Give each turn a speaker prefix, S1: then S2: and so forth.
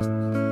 S1: Bye.